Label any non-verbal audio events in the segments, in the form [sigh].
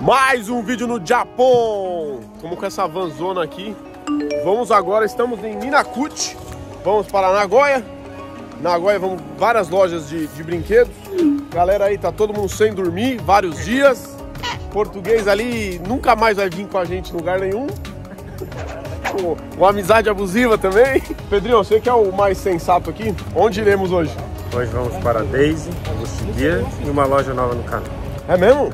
Mais um vídeo no Japão. Como com essa vanzona aqui. Vamos agora, estamos em Minakuchi. Vamos para Nagoya. Nagoya, vamos várias lojas de, de brinquedos. Galera aí, tá todo mundo sem dormir, vários dias. Português ali nunca mais vai vir com a gente em lugar nenhum. Uma amizade abusiva também. Pedrinho, você que é o mais sensato aqui, onde iremos hoje? Hoje vamos para Daisy, Lucy Gear e uma loja nova no canal. É mesmo?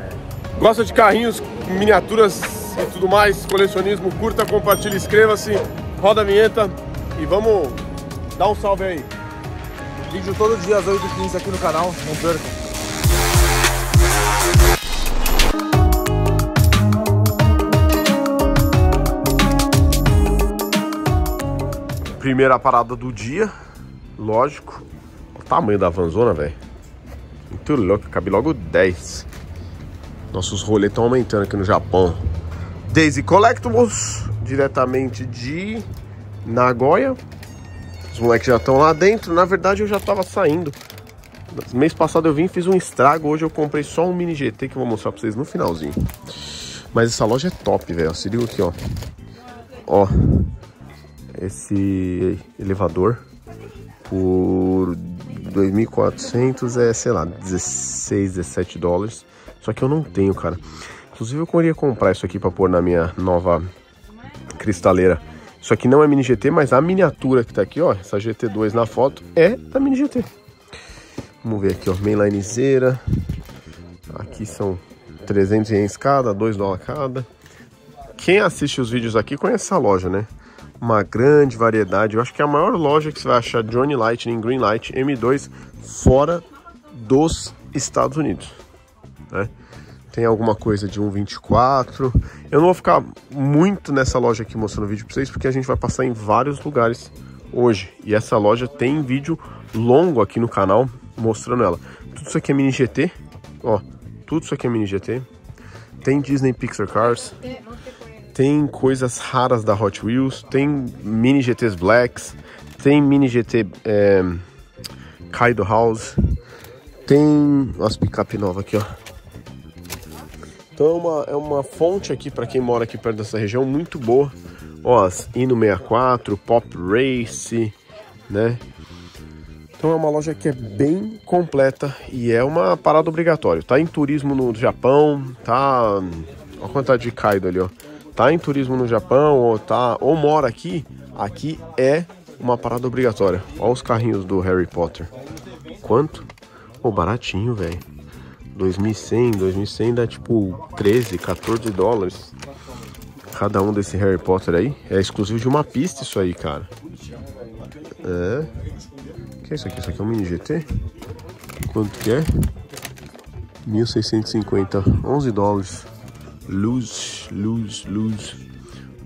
Gosta de carrinhos, miniaturas e tudo mais, colecionismo, curta, compartilha, inscreva-se, roda a vinheta e vamos dar um salve aí. Vídeo todo dia às 8h15 aqui no canal, não percam. Primeira parada do dia, lógico. Olha o tamanho da vanzona, velho. Muito louco, cabe logo 10. Nossos rolês estão aumentando aqui no Japão. Daisy Collectibles, diretamente de Nagoya. Os moleques já estão lá dentro. Na verdade, eu já estava saindo. Mês passado eu vim fiz um estrago. Hoje eu comprei só um mini GT que eu vou mostrar pra vocês no finalzinho. Mas essa loja é top, velho. Se liga aqui, ó. Ó. Esse elevador por 2.400 é, sei lá, 16, 17 dólares. Só que eu não tenho, cara. Inclusive eu queria comprar isso aqui para pôr na minha nova cristaleira. Isso aqui não é mini GT, mas a miniatura que tá aqui, ó, essa GT2 na foto é da mini GT. Vamos ver aqui, ó, mainlinezeira. Aqui são 300 ienes cada, 2 dólares cada. Quem assiste os vídeos aqui conhece essa loja, né? Uma grande variedade. Eu acho que é a maior loja que você vai achar Johnny Lightning, Green Light, M2 fora dos Estados Unidos, né? Tem alguma coisa de 1,24. Eu não vou ficar muito nessa loja aqui mostrando vídeo pra vocês, porque a gente vai passar em vários lugares hoje. E essa loja tem vídeo longo aqui no canal mostrando ela. Tudo isso aqui é mini GT, ó. Tudo isso aqui é mini GT. Tem Disney Pixar Cars. Tem coisas raras da Hot Wheels. Tem mini GTs Blacks. Tem mini GT é, Kaido House. Tem as picape nova aqui, ó. Então é uma, é uma fonte aqui para quem mora aqui perto dessa região muito boa. Ó, Ino 64, Pop Race, né? Então é uma loja que é bem completa e é uma parada obrigatória. Tá em turismo no Japão, tá. Olha a quantidade de Kaido ali, ó. Tá em turismo no Japão ou tá ou mora aqui, aqui é uma parada obrigatória. Olha os carrinhos do Harry Potter. Quanto? Pô, baratinho, velho. 2100, 2100 dá tipo 13, 14 dólares. Cada um desse Harry Potter aí. É exclusivo de uma pista isso aí, cara. É. Que é isso aqui? Isso aqui é um mini GT? Quanto que é? 1650, 11 dólares. Luz, luz, luz.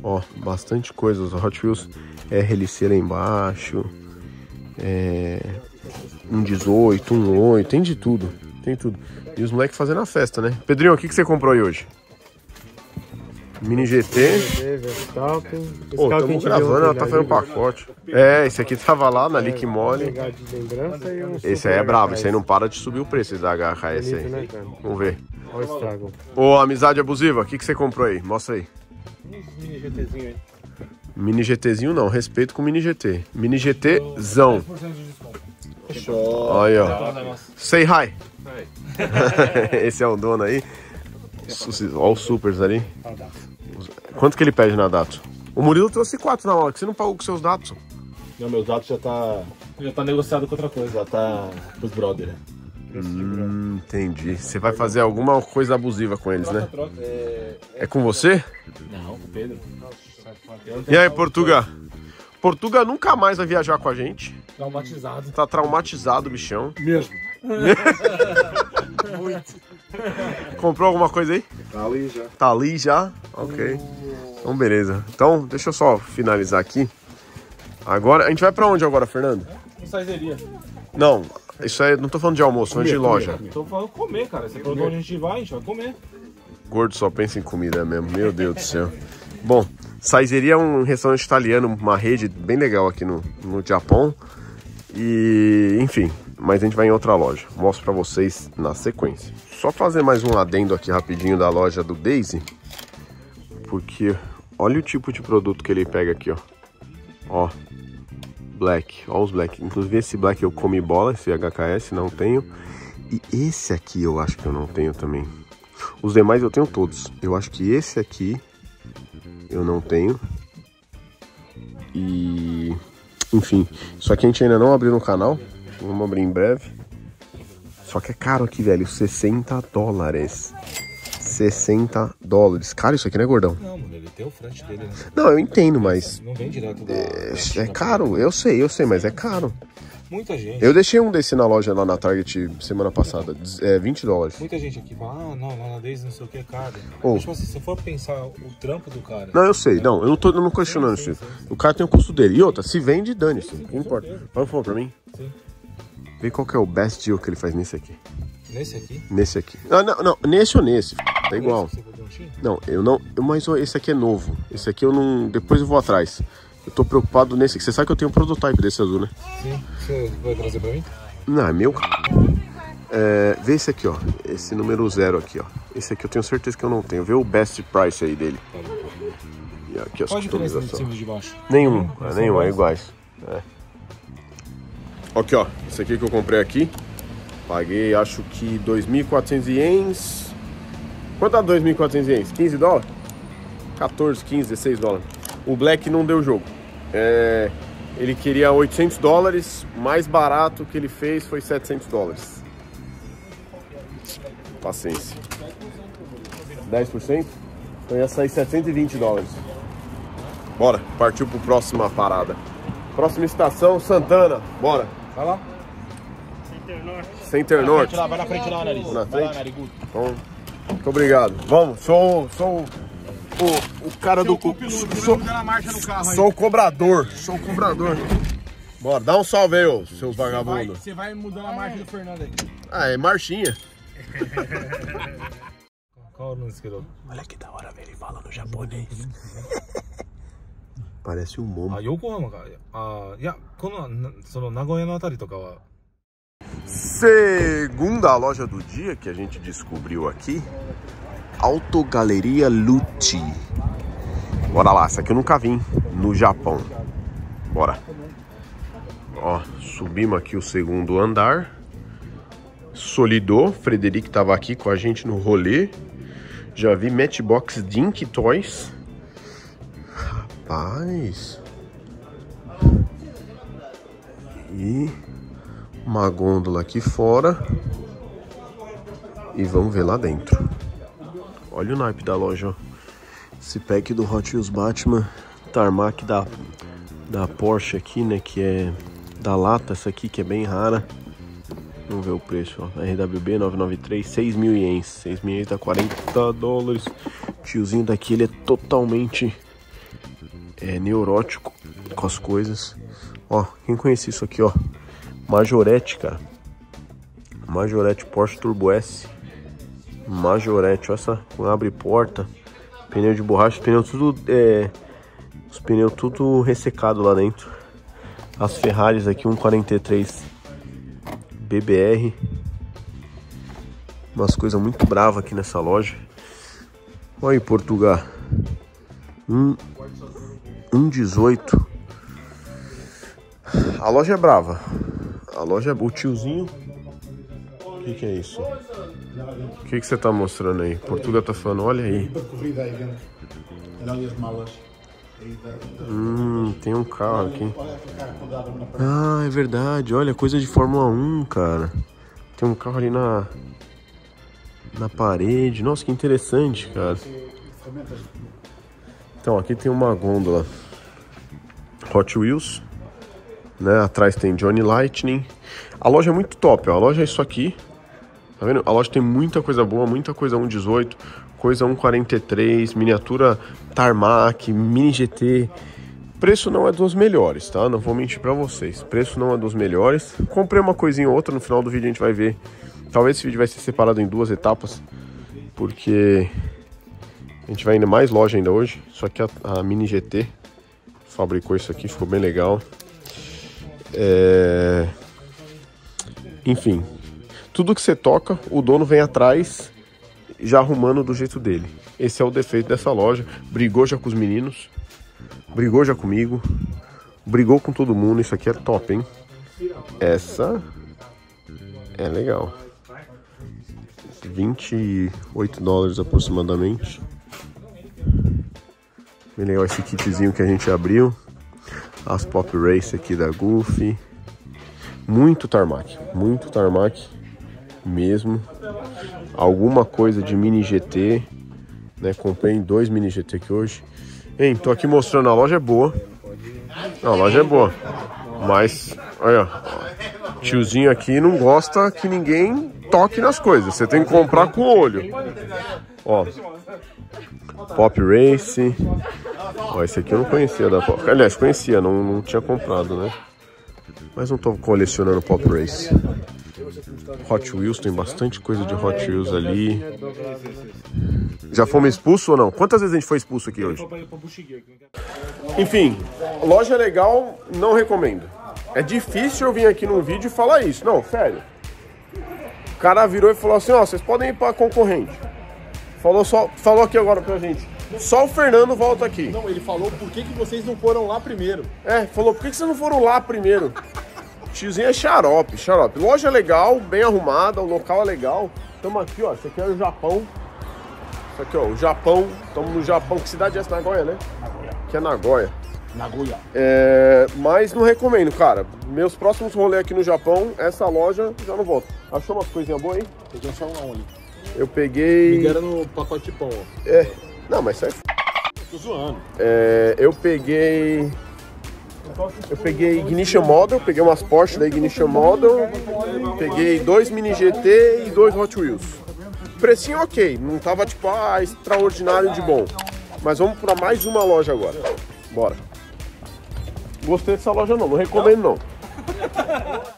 Ó, bastante coisa. Os Hot Wheels RLC lá embaixo. É. Um 18, um 8, tem de tudo. Tem tudo. E os moleques fazendo a festa, né? Pedrinho, o que, que você comprou aí hoje? Mini GT. Pô, estamos gravando, ela tá fazendo pacote. É, esse aqui tava lá na Lick Mole. Esse aí é bravo, esse aí não para de subir o preço da HRS aí. né, Vamos ver. Olha o estrago. Ô, amizade abusiva, o que, que você comprou aí? Mostra aí. Mini GTzinho aí. Mini GTzinho não, respeito com mini GT. Mini GTzão. Olha, ó. Say hi. [laughs] Esse é o dono aí. Olha os supers ali. Quanto que ele pede na Dato? O Murilo trouxe quatro na hora, que você não pagou com seus dados. Não, meus dados já tá. Já tá negociado com outra coisa, já tá pros brother. né? Hum, entendi. Você vai fazer alguma coisa abusiva com eles, né? É... É com você? Não, com o Pedro. E aí, Portuga? Portuga nunca mais vai viajar com a gente. Traumatizado. Tá traumatizado o bichão. Mesmo. [laughs] Comprou alguma coisa aí? Tá ali já. Tá ali já? Ok. Então, beleza. Então, deixa eu só finalizar aqui. Agora, a gente vai pra onde agora, Fernando? Saizeria. Não, isso aí, não tô falando de almoço, falando de loja. Tô falando comer, cara. Você perguntou onde a gente vai, a gente vai comer. Gordo só pensa em comida mesmo, meu Deus do céu. Bom, Saizeria é um restaurante italiano, uma rede bem legal aqui no, no Japão. E, enfim, mas a gente vai em outra loja. Mostro pra vocês na sequência. Só fazer mais um adendo aqui rapidinho da loja do Daisy. Porque olha o tipo de produto que ele pega aqui, ó. Ó, black, ó os black. Inclusive esse black eu comi bola, esse HKS, não tenho. E esse aqui eu acho que eu não tenho também. Os demais eu tenho todos. Eu acho que esse aqui eu não tenho. E... Enfim, isso aqui a gente ainda não abriu no canal. Vamos abrir em breve. Só que é caro aqui, velho. 60 dólares. 60 dólares. Cara, isso aqui não é gordão. Não, mano, ele tem o frete dele, né? Não, eu entendo, mas... Não vem direto da... É, é caro, eu sei, eu sei, mas é caro. Muita gente. Eu deixei um desse na loja lá na Target semana passada, é 20 dólares. Muita gente aqui fala, ah, não, lá na Daisy não sei o que é caro. Oh. Mas, tipo assim, se você for pensar o trampo do cara... Não, eu sei, não, eu não tô, eu não questionando Sim, isso. sim. O cara tem o custo dele. E outra, se vende, dane-se, não importa. Fala favor pra mim. Sim. Vê qual que é o best deal que ele faz nesse aqui. Nesse aqui... Nesse aqui. Ah, não, não, nesse ou nesse, tá igual. Um? Não, eu não, mas esse aqui é novo. Esse aqui eu não, depois eu vou atrás. Eu tô preocupado nesse aqui. Você sabe que eu tenho um prototype desse azul, né? Sim. Você vai trazer pra mim? Não, é meu. É, vê esse aqui, ó. Esse número zero aqui, ó. Esse aqui eu tenho certeza que eu não tenho. Vê o best price aí dele. E aqui as Qual customizações. de baixo? Nenhum, é são nenhum, é iguais. É. Aqui, ó. Esse aqui que eu comprei aqui. Paguei, acho que 2.400 ienes. Quanto tá 2.400 ienes? 15 dólares? 14, 15, 16 dólares. O Black não deu jogo. É, ele queria 800 dólares. Mais barato que ele fez foi 700 dólares. Paciência. 10%? Então ia sair 720 dólares. Bora, partiu pro próxima parada. Próxima estação, Santana. Bora. Vai lá. Center Norte. vai na frente lá, nariz. Na Vai lá, frente? narigudo. Bom, muito obrigado. Vamos, sou, sou o, o cara do... co- Sou, na marcha no carro sou o cobrador, sou o cobrador. Bora, dá um salve aí, ô, seus vagabundos. Você vai mudando a marcha do Fernando aí. Ah, é marchinha. [laughs] Qual o nome desse querido? Olha que da hora ver ele falando japonês. [laughs] Parece um momo. あ、横浜か。あ、いや、この、なその名古屋のあたりとかは、 Segunda loja do dia que a gente descobriu aqui, Autogaleria Luti. Bora lá, essa aqui eu nunca vim no Japão. Bora. Ó, subimos aqui o segundo andar. Solidô, Frederico tava aqui com a gente no rolê. Já vi Matchbox Dink Toys. Rapaz. E uma gôndola aqui fora. E vamos ver lá dentro. Olha o naipe da loja, ó. Esse pack do Hot Wheels Batman, Tarmac da, da Porsche aqui, né? Que é da lata, essa aqui que é bem rara. Vamos ver o preço, ó. RWB 993, 6 mil ienes. 6 mil ienes dá 40 dólares. Tiozinho daqui, ele é totalmente é, neurótico com as coisas. Ó, quem conhece isso aqui, ó? Majorette, cara. Majorette Porsche Turbo S. Majorette, olha essa abre porta. Pneu de borracha, pneu tudo. É, os pneus tudo ressecado lá dentro. As Ferraris aqui, 143 BBR. Umas coisas muito bravas aqui nessa loja. Olha aí, Portugal. Um, 1,18. A loja é brava. A loja é. O tiozinho. O que, que é isso? O que, que você tá mostrando aí? Portugal tá falando, olha aí. Hum, tem um carro aqui. Ah, é verdade. Olha, coisa de Fórmula 1, cara. Tem um carro ali na. Na parede. Nossa, que interessante, cara. Então, aqui tem uma gôndola Hot Wheels, né? Atrás tem Johnny Lightning. A loja é muito top, ó. A loja é isso aqui. Tá vendo? A loja tem muita coisa boa, muita coisa 1.18, coisa 1.43, miniatura Tarmac, Mini GT. Preço não é dos melhores, tá? Não vou mentir pra vocês. Preço não é dos melhores. Comprei uma coisinha ou outra, no final do vídeo a gente vai ver. Talvez esse vídeo vai ser separado em duas etapas, porque a gente vai ainda mais loja ainda hoje. Só que a, a Mini GT fabricou isso aqui, ficou bem legal. É... Enfim, tudo que você toca, o dono vem atrás, já arrumando do jeito dele. Esse é o defeito dessa loja. Brigou já com os meninos, brigou já comigo, brigou com todo mundo. Isso aqui é top, hein? Essa é legal. 28 dólares aproximadamente. Bem legal esse kitzinho que a gente abriu. As Pop Race aqui da Goofy. Muito tarmac, muito tarmac mesmo. Alguma coisa de mini GT, né? Comprei dois mini GT aqui hoje. Hein, tô aqui mostrando a loja é boa. A loja é boa. Mas, olha, tiozinho aqui não gosta que ninguém toque nas coisas. Você tem que comprar com o olho. Ó. Pop Race. Ó, esse aqui eu não conhecia da Pop. Aliás, conhecia, não, não tinha comprado, né? Mas não tô colecionando Pop Race. Hot Wheels, tem bastante coisa de Hot Wheels ali. Já fomos expulsos ou não? Quantas vezes a gente foi expulso aqui hoje? Enfim, loja legal, não recomendo. É difícil eu vir aqui num vídeo e falar isso. Não, sério. O cara virou e falou assim, ó, vocês podem ir pra concorrente. Falou, só, falou aqui agora pra gente. Só o Fernando volta aqui. Não, ele falou por que, que vocês não foram lá primeiro. É, falou, por que, que vocês não foram lá primeiro? Tiozinho é xarope, xarope. Loja legal, bem arrumada, o local é legal. Estamos aqui, ó. Isso aqui é o Japão. Isso aqui, ó, o Japão. Estamos no Japão. Que cidade é essa? Nagoya, né? Nagoya. Que é Nagoya. Nagoya. É, mas não recomendo, cara. Meus próximos rolês aqui no Japão, essa loja já não volto. Achou umas coisinhas boas aí? Peguei só. Eu peguei. Me deram no pacote de pão, ó. É. Não, mas isso aí. Tô zoando. É, eu peguei. Eu peguei Ignition Model, peguei umas Porsche da Ignition Model, peguei dois Mini GT e dois Hot Wheels. Precinho ok, não tava tipo ah, extraordinário de bom. Mas vamos para mais uma loja agora. Bora. Gostei dessa loja não, não recomendo não.